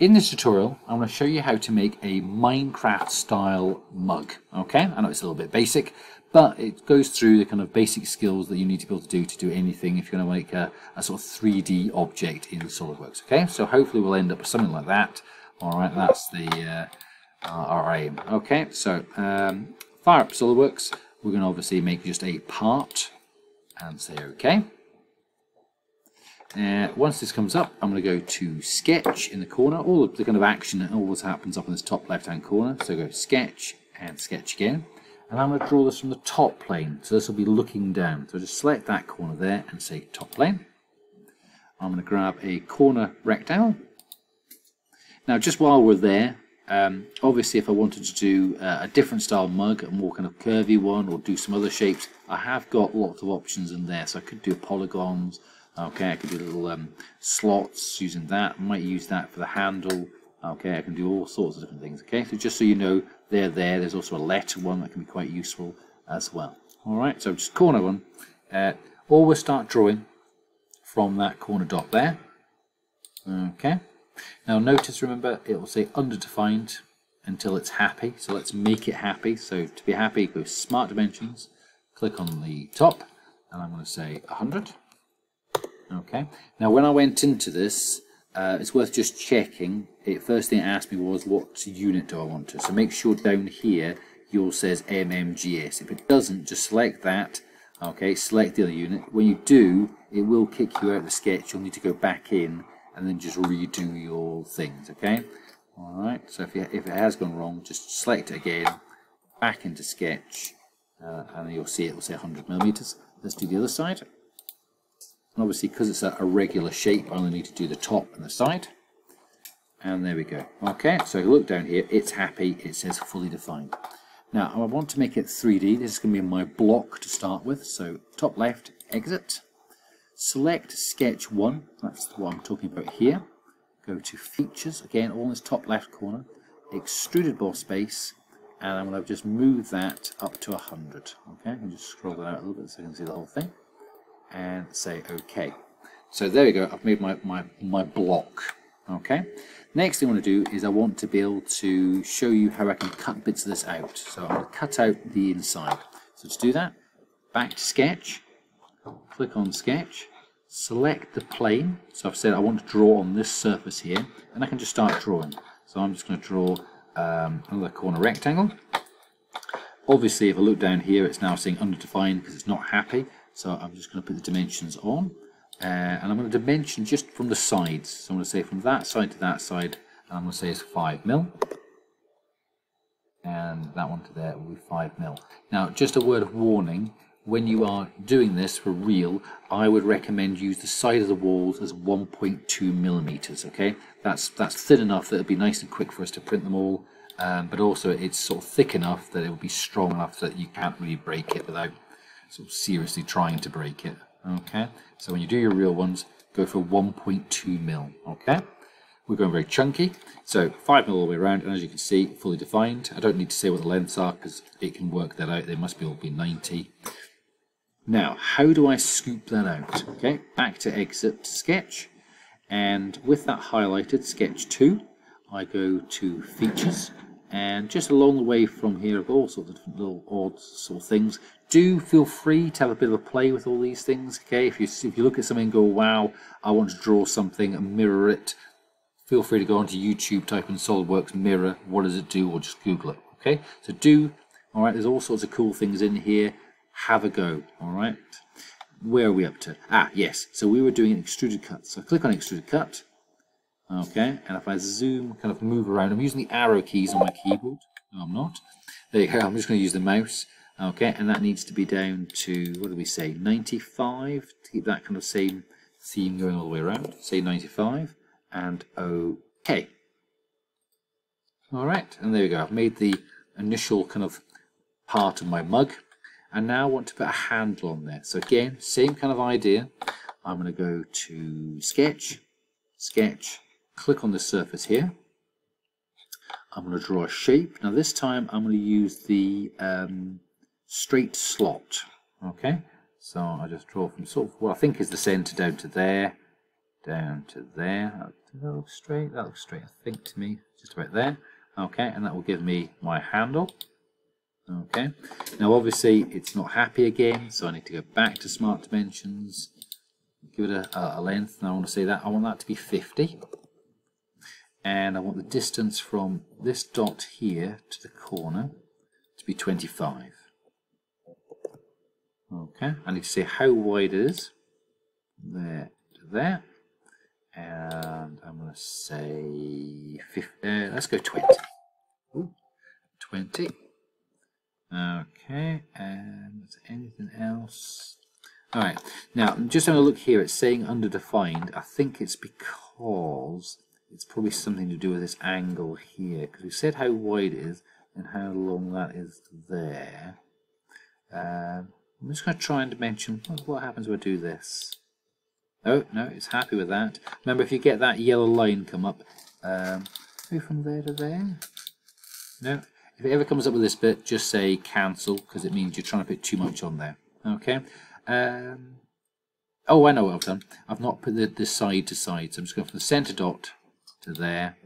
In this tutorial, I'm going to show you how to make a Minecraft style mug. Okay, I know it's a little bit basic, but it goes through the kind of basic skills that you need to be able to do to do anything if you're going to make a, a sort of 3D object in SolidWorks. Okay, so hopefully we'll end up with something like that. All right, that's the uh, our aim. Okay, so um, fire up SolidWorks. We're going to obviously make just a part and say OK. Uh, once this comes up, I'm going to go to Sketch in the corner. All the kind of action that always happens up in this top left-hand corner. So go Sketch and Sketch again. And I'm going to draw this from the top plane. So this will be looking down. So just select that corner there and say top plane. I'm going to grab a corner rectangle. Now, just while we're there, um, obviously if I wanted to do uh, a different style mug, a more kind of curvy one, or do some other shapes, I have got lots of options in there. So I could do polygons, Okay, I can do little um, slots using that. I might use that for the handle. Okay, I can do all sorts of different things. Okay, so just so you know, they're there. There's also a letter one that can be quite useful as well. All right, so just corner one. Uh, always start drawing from that corner dot there. Okay. Now notice, remember, it will say underdefined until it's happy. So let's make it happy. So to be happy, go Smart Dimensions, click on the top, and I'm going to say 100. Okay. Now, when I went into this, uh, it's worth just checking. It first thing it asked me was what unit do I want to. So make sure down here yours says MMGS. If it doesn't, just select that. Okay, select the other unit. When you do, it will kick you out of the sketch. You'll need to go back in and then just redo your things. Okay. All right. So if, you, if it has gone wrong, just select it again, back into sketch, uh, and you'll see it will say 100 millimeters. Let's do the other side. And obviously, because it's a, a, regular shape, I only need to do the top and the side. And there we go. Okay, so look down here, it's happy, it says fully defined. Now, I want to make it 3D. This is going to be my block to start with. So, top left, exit. Select Sketch 1, that's what I'm talking about here. Go to Features, again, all in this top left corner. Extruded boss base, and I'm going to just move that up to 100. Okay, I can just scroll that out a little bit so you can see the whole thing and say OK. So there we go, I've made my, my, my block. Okay. Next thing I want to do is I want to be able to show you how I can cut bits of this out. So I'm going to cut out the inside. So to do that, back to Sketch, click on Sketch, select the plane. So I've said I want to draw on this surface here, and I can just start drawing. So I'm just going to draw um, another corner rectangle. Obviously, if I look down here, it's now saying underdefined because it's not happy. So I'm just going to put the dimensions on. Uh, and I'm going to dimension just from the sides. So I'm going to say from that side to that side, and I'm going to say it's 5 mil. And that one to there will be 5 mil. Now, just a word of warning, when you are doing this for real, I would recommend use the side of the walls as 1.2 millimeters, okay? That's, that's thin enough that it'll be nice and quick for us to print them all, um, but also it's sort of thick enough that it will be strong enough that you can't really break it without of seriously trying to break it. Okay, so when you do your real ones, go for 1.2 mil. Okay, we're going very chunky, so 5 mil all the way around, and as you can see, fully defined. I don't need to say what the lengths are because it can work that out. They must be all be 90. Now, how do I scoop that out? Okay, back to exit sketch, and with that highlighted, sketch 2, I go to features, and just along the way from here, I've all sorts of little odd sort of things. Do feel free to have a bit of a play with all these things. Okay, if you if you look at something and go, "Wow, I want to draw something and mirror it," feel free to go onto YouTube, type in SolidWorks mirror. What does it do? Or just Google it. Okay, so do. All right, there's all sorts of cool things in here. Have a go. All right. Where are we up to? Ah, yes. So we were doing an extruded cut. So click on extruded cut Okay, and if I zoom, kind of move around, I'm using the arrow keys on my keyboard. No, I'm not. There you go, I'm just going to use the mouse. Okay, and that needs to be down to, what do we say, 95 to keep that kind of same theme going all the way around. Say 95 and OK. All right, and there we go. I've made the initial kind of part of my mug. And now I want to put a handle on there. So again, same kind of idea. I'm going to go to Sketch, Sketch, click on the surface here. I'm going to draw a shape. Now this time I'm going to use the um, straight slot. Okay, so I just draw from sort of what I think is the center down to there, down to there. That look straight? That looks straight, I think, to me. Just about there. Okay, and that will give me my handle. Okay, now obviously it's not happy again, so I need to go back to Smart Dimensions, give it a, a length, and I want to say that I want that to be 50. And I want the distance from this dot here to the corner to be 25. Okay, I need to see how wide it is. There to there. And I'm going to say, 50, uh, let's go 20. Ooh, 20. Okay, and anything else? Alright, now I'm just having a look here. It's saying underdefined. I think it's because it's probably something to do with this angle here. Because we said how wide it is and how long that is there. Um, I'm just going to try and mention what happens if I do this. Oh, no, it's happy with that. Remember, if you get that yellow line come up, um, go from there to there. No, if it ever comes up with this bit, just say cancel because it means you're trying to put too much on there. Okay. Um, oh, I know what I've done. I've not put the, the side to side, so I'm just going from the center dot to there.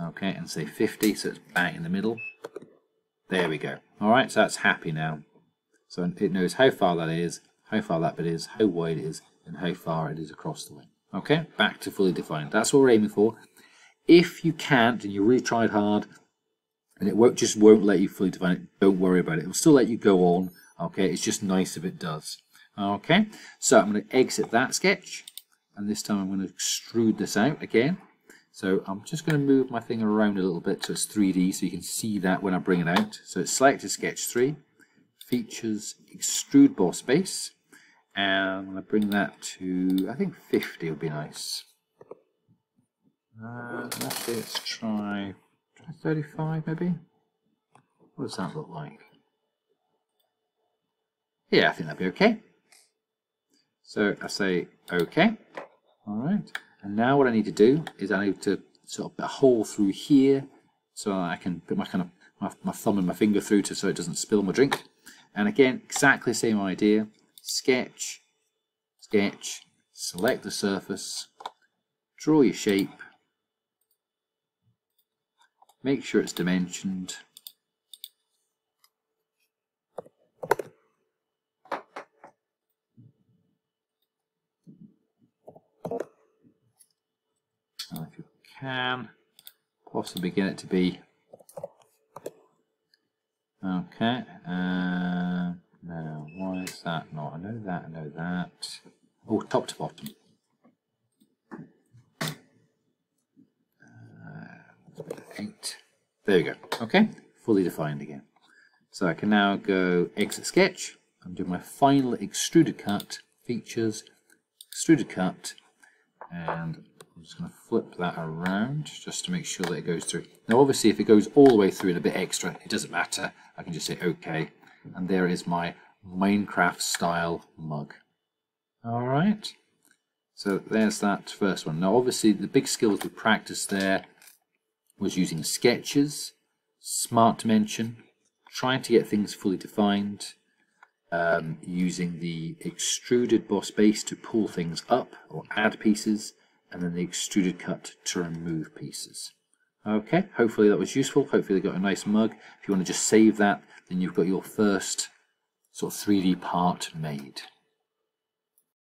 Okay, and say 50, so it's bang in the middle. There we go. All right, so that's happy now. So it knows how far that is, how far that bit is, how wide it is, and how far it is across the wing. Okay, back to fully defined. That's what we're aiming for. If you can't, and you really tried hard, and it won't just won't let you fully define it. Don't worry about it. It will still let you go on. Okay, it's just nice if it does. Okay, so I'm going to exit that sketch, and this time I'm going to extrude this out again. So I'm just going to move my thing around a little bit so it's 3D, so you can see that when I bring it out. So it's selected sketch 3, features extrude boss base, and I'm going to bring that to I think 50 would be nice. Uh, let's try 35 maybe? What does that look like? Yeah, I think that'd be okay. So I say OK. All right. And now what I need to do is I need to sort of put a hole through here so I can put my kind of my, my thumb and my finger through to so it doesn't spill my drink. And again, exactly the same idea. Sketch, sketch, select the surface, draw your shape, Make sure it's dimensioned. Now if you can, possibly get it to be okay. Uh, that not? I know that, I know that. Oh, top to bottom. Uh, eight. There we go. Okay, fully defined again. So I can now go exit sketch and do my final extruded cut features, extruded cut, and I'm just going to flip that around just to make sure that it goes through. Now obviously if it goes all the way through and a bit extra, it doesn't matter. I can just say OK. And there is my Minecraft style mug. Alright. So there's that first one. Now obviously the big skills we practiced there was using sketches, smart dimension, trying to get things fully defined, um, using the extruded boss base to pull things up or add pieces, and then the extruded cut to remove pieces. Okay, hopefully that was useful. Hopefully they got a nice mug. If you want to just save that, then you've got your first of 3D part made.